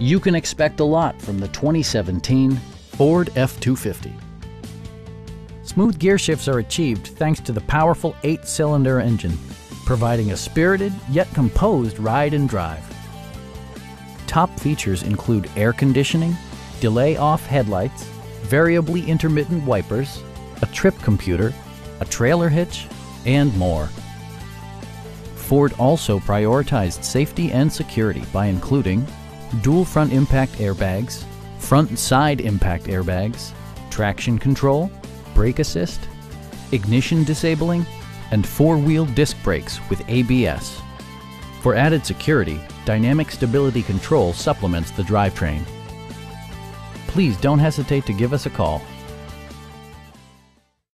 You can expect a lot from the 2017 Ford F-250. Smooth gear shifts are achieved thanks to the powerful eight-cylinder engine, providing a spirited yet composed ride and drive. Top features include air conditioning, delay-off headlights, variably intermittent wipers, a trip computer, a trailer hitch, and more. Ford also prioritized safety and security by including dual front impact airbags, front side impact airbags, traction control, brake assist, ignition disabling, and four-wheel disc brakes with ABS. For added security, Dynamic Stability Control supplements the drivetrain. Please don't hesitate to give us a call